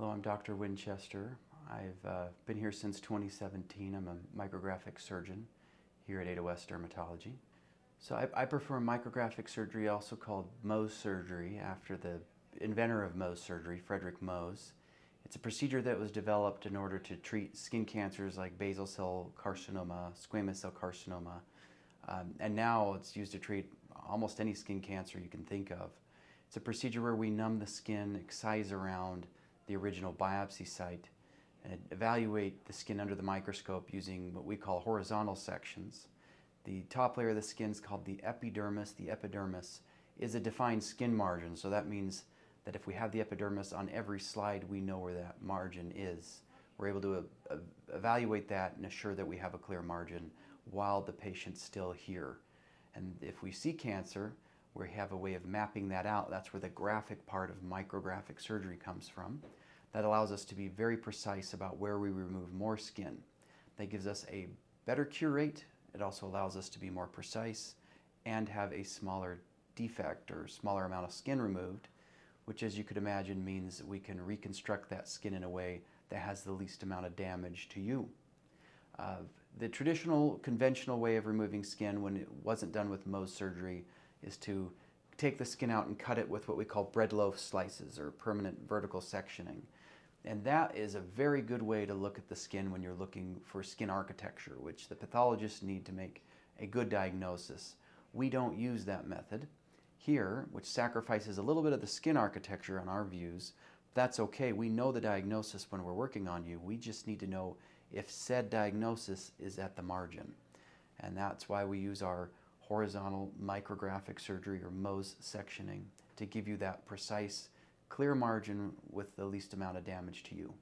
Hello, I'm Dr. Winchester. I've uh, been here since 2017. I'm a micrographic surgeon here at Ada West Dermatology. So I, I prefer micrographic surgery, also called Mohs surgery, after the inventor of Mohs surgery, Frederick Mohs. It's a procedure that was developed in order to treat skin cancers like basal cell carcinoma, squamous cell carcinoma, um, and now it's used to treat almost any skin cancer you can think of. It's a procedure where we numb the skin, excise around the original biopsy site, and evaluate the skin under the microscope using what we call horizontal sections. The top layer of the skin is called the epidermis. The epidermis is a defined skin margin, so that means that if we have the epidermis on every slide, we know where that margin is. We're able to uh, evaluate that and assure that we have a clear margin while the patient's still here. And if we see cancer, we have a way of mapping that out. That's where the graphic part of micrographic surgery comes from. That allows us to be very precise about where we remove more skin. That gives us a better cure rate. It also allows us to be more precise and have a smaller defect or smaller amount of skin removed, which as you could imagine means we can reconstruct that skin in a way that has the least amount of damage to you. Uh, the traditional, conventional way of removing skin when it wasn't done with Mohs surgery is to take the skin out and cut it with what we call bread loaf slices or permanent vertical sectioning. And that is a very good way to look at the skin when you're looking for skin architecture, which the pathologists need to make a good diagnosis. We don't use that method here, which sacrifices a little bit of the skin architecture on our views. That's okay. We know the diagnosis when we're working on you. We just need to know if said diagnosis is at the margin. And that's why we use our horizontal micrographic surgery or Mohs sectioning to give you that precise, clear margin with the least amount of damage to you.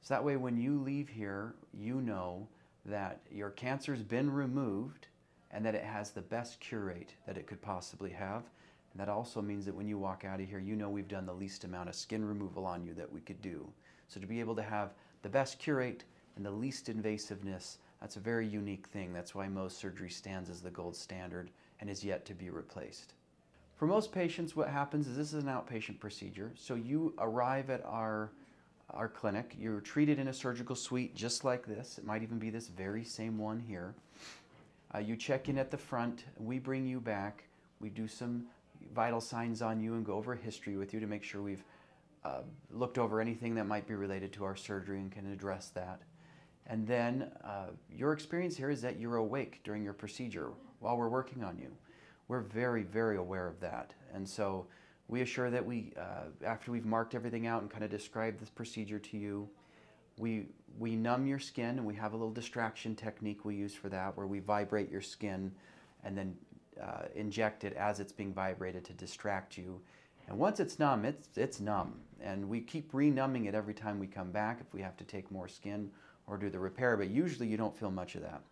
So that way when you leave here, you know that your cancer's been removed and that it has the best cure rate that it could possibly have. And that also means that when you walk out of here, you know we've done the least amount of skin removal on you that we could do. So to be able to have the best cure rate and the least invasiveness, that's a very unique thing. That's why Mohs surgery stands as the gold standard and is yet to be replaced. For most patients, what happens is this is an outpatient procedure. So you arrive at our, our clinic, you're treated in a surgical suite just like this. It might even be this very same one here. Uh, you check in at the front, we bring you back, we do some vital signs on you and go over history with you to make sure we've uh, looked over anything that might be related to our surgery and can address that. And then uh, your experience here is that you're awake during your procedure while we're working on you. We're very, very aware of that. And so we assure that we, uh, after we've marked everything out and kind of described this procedure to you, we, we numb your skin and we have a little distraction technique we use for that where we vibrate your skin and then uh, inject it as it's being vibrated to distract you. And once it's numb, it's, it's numb. And we keep re-numbing it every time we come back if we have to take more skin or do the repair, but usually you don't feel much of that.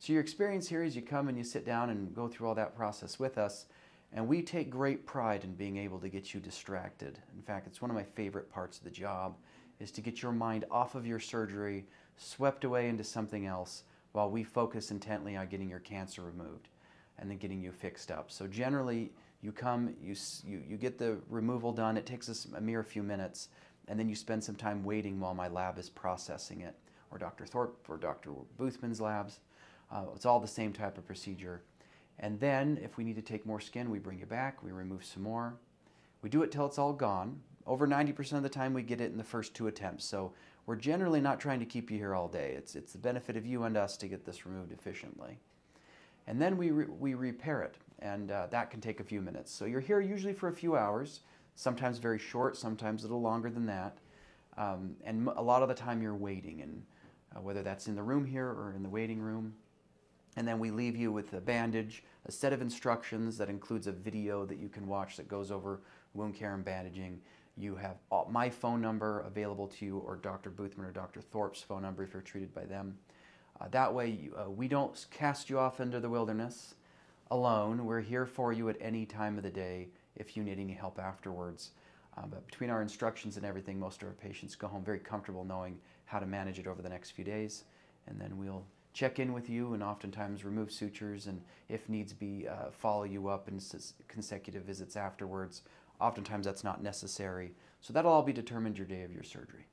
So your experience here is you come and you sit down and go through all that process with us, and we take great pride in being able to get you distracted. In fact, it's one of my favorite parts of the job, is to get your mind off of your surgery, swept away into something else, while we focus intently on getting your cancer removed and then getting you fixed up. So generally, you come, you, you, you get the removal done, it takes us a mere few minutes, and then you spend some time waiting while my lab is processing it or Dr. Thorpe or Dr. Boothman's labs. Uh, it's all the same type of procedure. And then if we need to take more skin, we bring it back, we remove some more. We do it till it's all gone. Over 90% of the time we get it in the first two attempts. So we're generally not trying to keep you here all day. It's, it's the benefit of you and us to get this removed efficiently. And then we, re we repair it, and uh, that can take a few minutes. So you're here usually for a few hours, sometimes very short, sometimes a little longer than that. Um, and a lot of the time you're waiting. And uh, whether that's in the room here or in the waiting room. And then we leave you with a bandage, a set of instructions that includes a video that you can watch that goes over wound care and bandaging. You have all, my phone number available to you or Dr. Boothman or Dr. Thorpe's phone number if you're treated by them. Uh, that way you, uh, we don't cast you off into the wilderness alone. We're here for you at any time of the day if you need any help afterwards. Uh, but between our instructions and everything, most of our patients go home very comfortable knowing how to manage it over the next few days. And then we'll check in with you and oftentimes remove sutures and if needs be, uh, follow you up in consecutive visits afterwards. Oftentimes that's not necessary, So that'll all be determined your day of your surgery.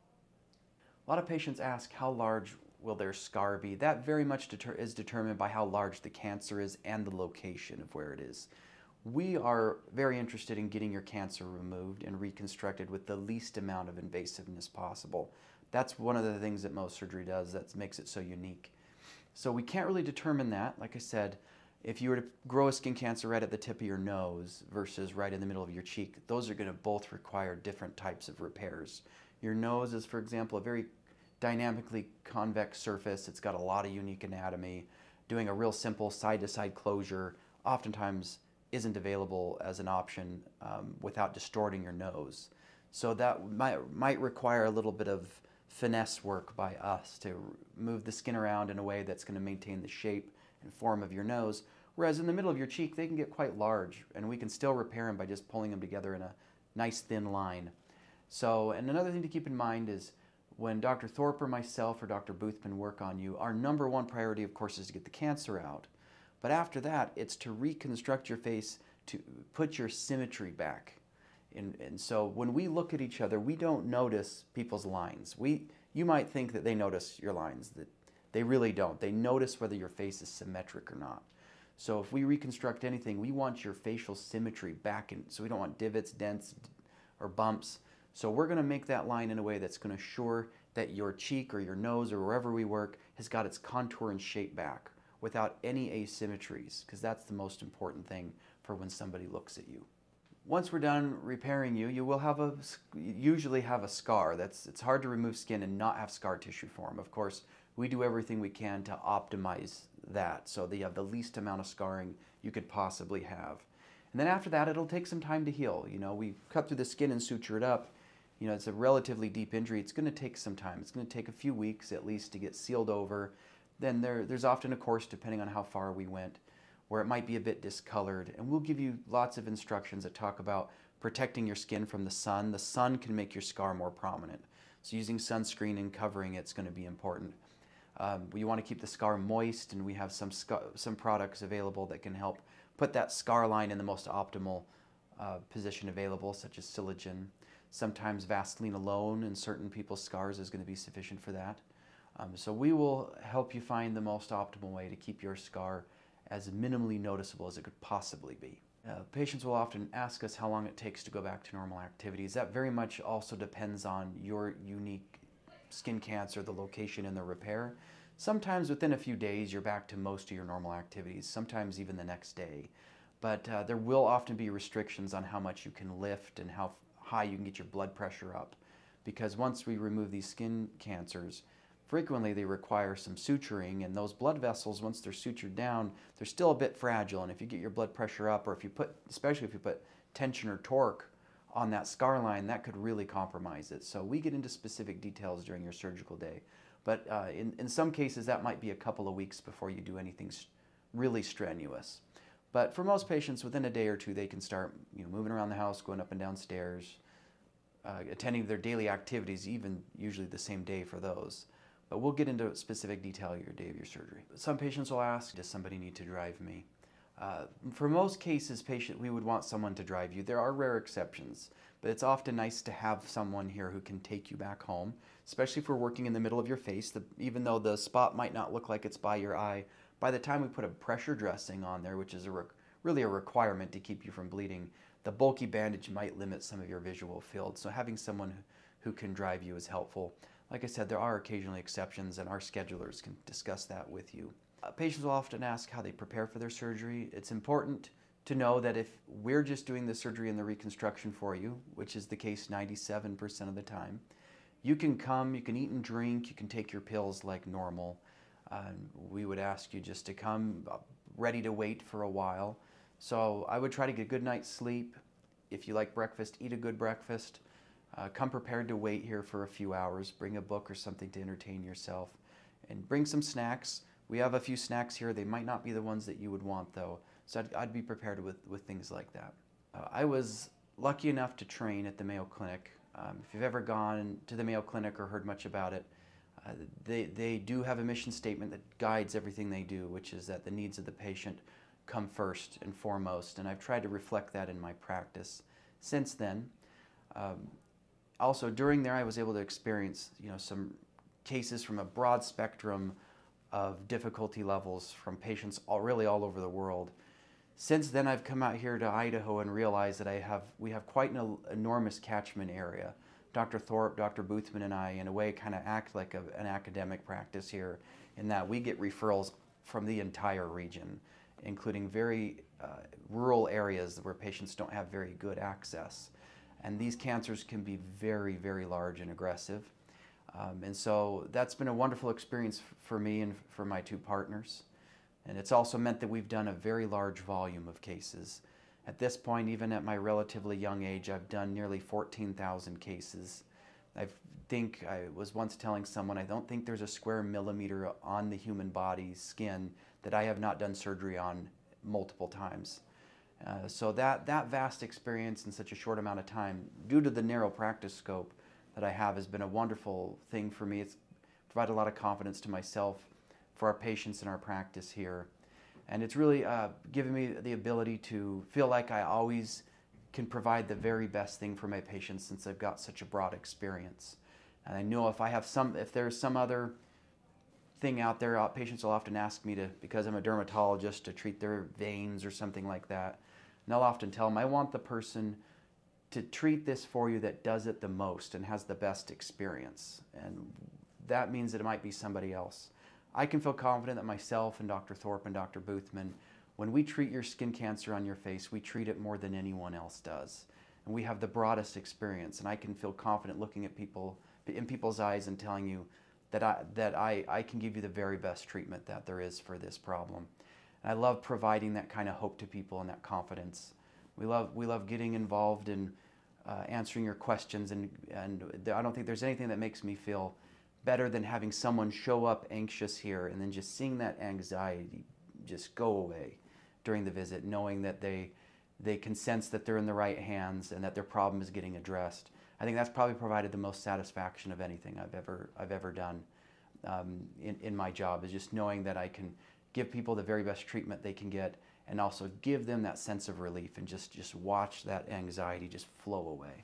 A lot of patients ask how large will their scar be? That very much deter is determined by how large the cancer is and the location of where it is. We are very interested in getting your cancer removed and reconstructed with the least amount of invasiveness possible. That's one of the things that Mohs surgery does that makes it so unique. So we can't really determine that. Like I said, if you were to grow a skin cancer right at the tip of your nose versus right in the middle of your cheek, those are going to both require different types of repairs. Your nose is, for example, a very dynamically convex surface. It's got a lot of unique anatomy. Doing a real simple side-to-side closure oftentimes isn't available as an option um, without distorting your nose. So that might, might require a little bit of finesse work by us to move the skin around in a way that's going to maintain the shape and form of your nose. Whereas in the middle of your cheek, they can get quite large, and we can still repair them by just pulling them together in a nice thin line. So, and another thing to keep in mind is when Dr. Thorpe or myself or Dr. Boothman work on you, our number one priority, of course, is to get the cancer out. But after that, it's to reconstruct your face to put your symmetry back. And, and so when we look at each other, we don't notice people's lines. We, you might think that they notice your lines, that they really don't. They notice whether your face is symmetric or not. So if we reconstruct anything, we want your facial symmetry back in, so we don't want divots, dents, or bumps. So we're going to make that line in a way that's going to assure that your cheek or your nose or wherever we work has got its contour and shape back without any asymmetries, because that's the most important thing for when somebody looks at you. Once we're done repairing you, you will have a usually have a scar. That's it's hard to remove skin and not have scar tissue form. Of course, we do everything we can to optimize that so that you have the least amount of scarring you could possibly have. And then after that, it'll take some time to heal. You know, we cut through the skin and suture it up, you know, it's a relatively deep injury. It's going to take some time. It's going to take a few weeks at least to get sealed over. Then there, there's often a course, depending on how far we went, where it might be a bit discolored. And we'll give you lots of instructions that talk about protecting your skin from the sun. The sun can make your scar more prominent. So using sunscreen and covering it's going to be important. Um, we want to keep the scar moist, and we have some some products available that can help put that scar line in the most optimal uh, position available, such as Silagen. Sometimes Vaseline alone in certain people's scars is going to be sufficient for that. Um, so we will help you find the most optimal way to keep your scar as minimally noticeable as it could possibly be. Uh, patients will often ask us how long it takes to go back to normal activities. That very much also depends on your unique skin cancer, the location and the repair. Sometimes within a few days you're back to most of your normal activities, sometimes even the next day. But uh, there will often be restrictions on how much you can lift and how high you can get your blood pressure up. Because once we remove these skin cancers, frequently they require some suturing and those blood vessels once they're sutured down they're still a bit fragile. And if you get your blood pressure up or if you put especially if you put tension or torque on that scar line that could really compromise it. So we get into specific details during your surgical day. But uh, in, in some cases that might be a couple of weeks before you do anything really strenuous. But for most patients, within a day or two, they can start you know, moving around the house, going up and down stairs, uh, attending their daily activities, even usually the same day for those. But we'll get into specific detail your day of your surgery. Some patients will ask, does somebody need to drive me? Uh, for most cases, patient, we would want someone to drive you. There are rare exceptions, but it's often nice to have someone here who can take you back home, especially if we're working in the middle of your face. The, even though the spot might not look like it's by your eye, by the time we put a pressure dressing on there, which is a really a requirement to keep you from bleeding, the bulky bandage might limit some of your visual field. So having someone who can drive you is helpful. Like I said, there are occasionally exceptions, and our schedulers can discuss that with you. Uh, patients will often ask how they prepare for their surgery. It's important to know that if we're just doing the surgery and the reconstruction for you, which is the case 97% of the time, you can come, you can eat and drink, you can take your pills like normal. Um, we would ask you just to come uh, ready to wait for a while. So I would try to get a good night's sleep. If you like breakfast, eat a good breakfast. Uh, come prepared to wait here for a few hours. Bring a book or something to entertain yourself. And bring some snacks. We have a few snacks here. They might not be the ones that you would want, though. So I'd, I'd be prepared with, with things like that. Uh, I was lucky enough to train at the Mayo Clinic. Um, if you've ever gone to the Mayo Clinic or heard much about it, uh, they, they do have a mission statement that guides everything they do, which is that the needs of the patient come first and foremost. And I've tried to reflect that in my practice since then. Um, also during there, I was able to experience you know some cases from a broad spectrum of difficulty levels from patients all, really all over the world. Since then, I've come out here to Idaho and realized that I have we have quite an enormous catchment area. Dr. Thorpe, Dr. Boothman, and I, in a way, kind of act like a, an academic practice here in that we get referrals from the entire region, including very uh, rural areas where patients don't have very good access. And these cancers can be very, very large and aggressive. Um, and so that's been a wonderful experience for me and for my two partners. And it's also meant that we've done a very large volume of cases. At this point, even at my relatively young age, I've done nearly 14,000 cases. I think I was once telling someone, I don't think there's a square millimeter on the human body's skin that I have not done surgery on multiple times. Uh, so that, that vast experience in such a short amount of time, due to the narrow practice scope that I have, has been a wonderful thing for me. It's provided a lot of confidence to myself, for our patients in our practice here. And it's really uh, given me the ability to feel like I always can provide the very best thing for my patients since I've got such a broad experience. And I know if I have some, if there's some other thing out there, uh, patients will often ask me to, because I'm a dermatologist, to treat their veins or something like that. And I'll often tell them, I want the person to treat this for you that does it the most and has the best experience. And that means that it might be somebody else. I can feel confident that myself and Dr. Thorpe and Dr. Boothman, when we treat your skin cancer on your face, we treat it more than anyone else does. And we have the broadest experience. And I can feel confident looking at people in people's eyes and telling you that I, that I, I can give you the very best treatment that there is for this problem. And I love providing that kind of hope to people and that confidence. We love, we love getting involved in uh, answering your questions, and, and I don't think there's anything that makes me feel better than having someone show up anxious here and then just seeing that anxiety just go away during the visit, knowing that they, they can sense that they're in the right hands and that their problem is getting addressed. I think that's probably provided the most satisfaction of anything I've ever, I've ever done um, in, in my job is just knowing that I can give people the very best treatment they can get and also give them that sense of relief and just, just watch that anxiety just flow away.